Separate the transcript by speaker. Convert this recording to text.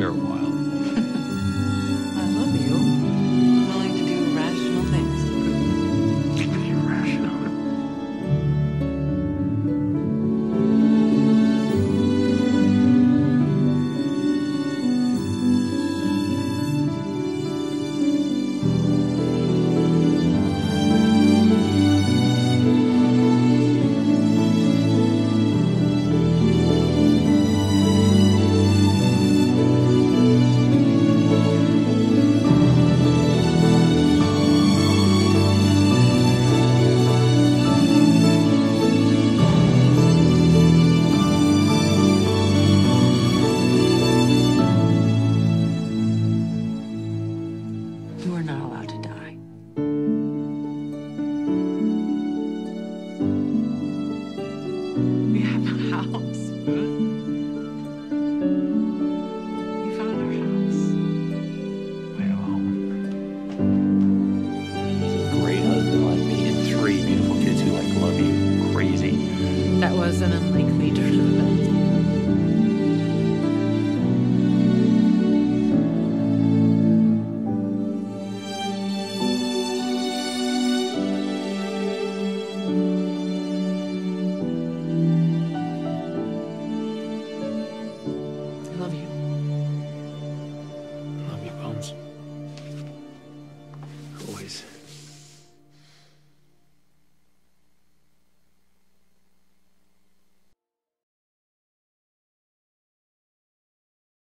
Speaker 1: Airwatch.
Speaker 2: allowed to die. We have a house. We found our house.
Speaker 1: We're home. He's a great husband like me and three beautiful kids who like love you crazy.
Speaker 2: That was an unlikely